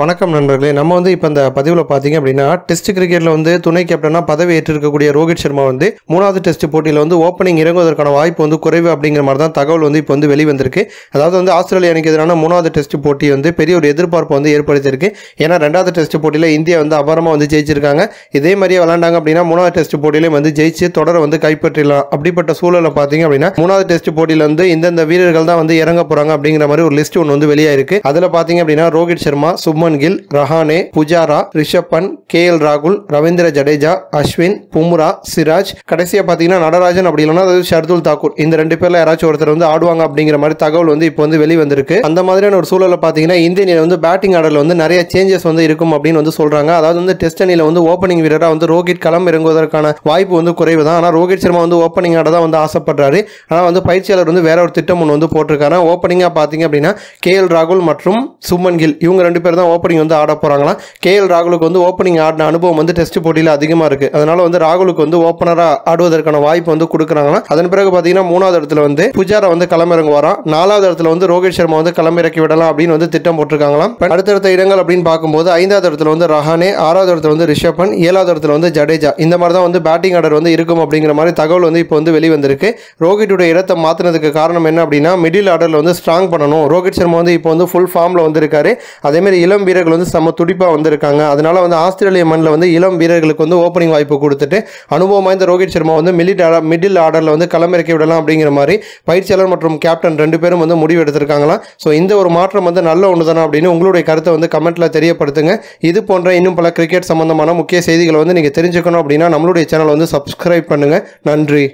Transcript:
வணக்கம் நண்பர்களே. நம்ம வந்து இப்போ இந்த பதிவில் பார்த்தீங்க அப்படின்னா டெஸ்ட் கிரிக்கெட்டில் வந்து துணை கேப்டனாக பதவி ஏற்றிருக்கக்கூடிய ரோஹித் சர்மா வந்து மூணாவது டெஸ்ட் போட்டியில் வந்து ஓப்பனிங் இறங்குவதற்கான வாய்ப்பு வந்து குறைவு அப்படிங்கிற மாதிரி தான் தகவல் வந்து இப்போ வந்து வெளிவந்திருக்கு. அதாவது வந்து ஆஸ்திரேலியா அணிக்கு எதிரான மூணாவது டெஸ்ட் போட்டி வந்து பெரிய ஒரு எதிர்பார்ப்பு வந்து ஏற்படுத்தியிருக்கு. ஏன்னா ரெண்டாவது டெஸ்ட் போட்டியில் இந்தியா வந்து அபாரமாக வந்து ஜெயிச்சிருக்காங்க. இதே மாதிரியே விளாண்டாங்க அப்படின்னா மூணாவது டெஸ்ட் போட்டியிலே வந்து ஜெயிச்சு தொடரை வந்து கைப்பற்றிடலாம். அப்படிப்பட்ட சூழலை பார்த்தீங்க அப்படின்னா மூணாவது டெஸ்ட் போட்டியில் வந்து இந்தந்த வீரர்கள் தான் வந்து இறங்க போகிறாங்க அப்படிங்கிற மாதிரி ஒரு லிஸ்ட் ஒன்று வந்து வெளியாயிருக்கு. அதில் பார்த்தீங்க அப்படின்னா ரோஹித் சர்மா சுப்மன் கில் ரஹானே புஜாரா ரிஷப் பந்த் கே எல் ராகுல் ரவீந்திர ஜடேஜா அஸ்வின் பும்ரா சிராஜ். கடைசியாக பார்த்தீங்கன்னா நடராஜன் அப்படி இல்லைன்னா அதாவது ஷர்துல் தாக்கூர். இந்த ரெண்டு பேர்ல யாராச்சும் ஒருத்தர் வந்து ஆடுவாங்க அப்படிங்கிற மாதிரி தகவல் வந்து இப்போ வந்து வெளிவந்திருக்கு. அந்த மாதிரியான ஒரு சூழலில் பார்த்தீங்கன்னா இந்திய வந்து பேட்டிங் ஆர்டரில் வந்து நிறைய சேஞ்சஸ் வந்து இருக்கும் அப்படின்னு வந்து சொல்றாங்க. அதாவது வந்து டெஸ்ட் அணியில் வந்து ஓப்பனிங் வீரராக வந்து ரோஹித் களம் இறங்குவதற்கான வாய்ப்பு வந்து குறைவு தான் ஆனால் ரோஹித் சர்மா வந்து ஓப்பனிங் ஆட தான் வந்து ஆசைப்படுறாரு. ஆனால் வந்து பயிற்சியாளர் வந்து வேற ஒரு திட்டம் ஒன்று வந்து போட்டிருக்காரு. ஓப்பனிங்காக பார்த்தீங்க அப்படின்னா கே எல் ராகுல் மற்றும் சுமன் கில் இவங்க ரெண்டு பேர் தான் ஓப்பனிங் வந்து ஆட போகிறாங்களா கே எல் ராகுலுக்கு வந்து ஓப்பனிங் ஆடின அனுபவம் வந்து டெஸ்ட் போட்டியில் அதிகமாக இருக்குது அதனால வந்து ராகுலுக்கு வந்து ஓப்பனராக ஆடுவதற்கான வாய்ப்பு வந்து கொடுக்குறாங்களா? அதன் பிறகு பார்த்தீங்கன்னா மூணாவது இடத்துல வந்து புஜாரா வந்து களமிறங்க வரான் நாலாவது இடத்துல வந்து ரோஹித் சர்மா வந்து களமிறக்கி விடலாம் அப்படின்னு வந்து திட்டம் போட்டிருக்காங்களாம். இப்போ அடுத்தடுத்த இடங்கள் அப்படின்னு பார்க்கும்போது ஐந்தாவது இடத்துல வந்து ரஹானே ஆறாவது இடத்துல வந்து ரிஷப் பந்த் ஏழாவது இடத்துல வந்து ஜடேஜா. இந்த மாதிரி தான் வந்து பேட்டிங் ஆர்டர் வந்து இருக்கும் அப்படிங்கிற மாதிரி தகவல் வந்து இப்போ வந்து வெளிவந்திருக்கு. ரோஹித்துடைய இடத்தை மாற்றினதுக்கு காரணம் என்ன அப்படின்னா மிடில் ஆர்டரில் வந்து ஸ்ட்ராங் பண்ணணும். ரோஹித் சர்மா வந்து இப்போ வந்து ஃபுல் ஃபார்மில் வந்திருக்காரு. அதேமாதிரி இளம் வீரர்கள் வந்து செம்ம துடிப்பாக வந்திருக்காங்க. அதனால் வந்து ஆஸ்திரேலிய மண்ணில் வந்து இளம் வீரர்களுக்கு வந்து ஓப்பனிங் வாய்ப்பு கொடுத்துட்டு அனுபவம் வாய்ந்த ரோஹித் சர்மா வந்து மிடில் மிடில் ஆர்டரில் வந்து களமிறக்கி விடலாம் அப்படிங்கிற மாதிரி பயிற்சியாளர் மற்றும் கேப்டன் ரெண்டு பேரும் வந்து முடிவு எடுத்திருக்காங்களாம் ஸோ இந்த ஒரு மாற்றம் வந்து நல்ல ஒன்று தானே அப்படின்னு உங்களுடைய கருத்தை வந்து கமெண்ட்டில் தெரியப்படுத்துங்க. இது போன்ற இன்னும் பல கிரிக்கெட் சம்பந்தமான முக்கிய செய்திகளை வந்து நீங்கள் தெரிஞ்சுக்கணும் அப்படின்னா நம்மளுடைய சேனலை வந்து சப்ஸ்கிரைப் பண்ணுங்கள் நன்றி.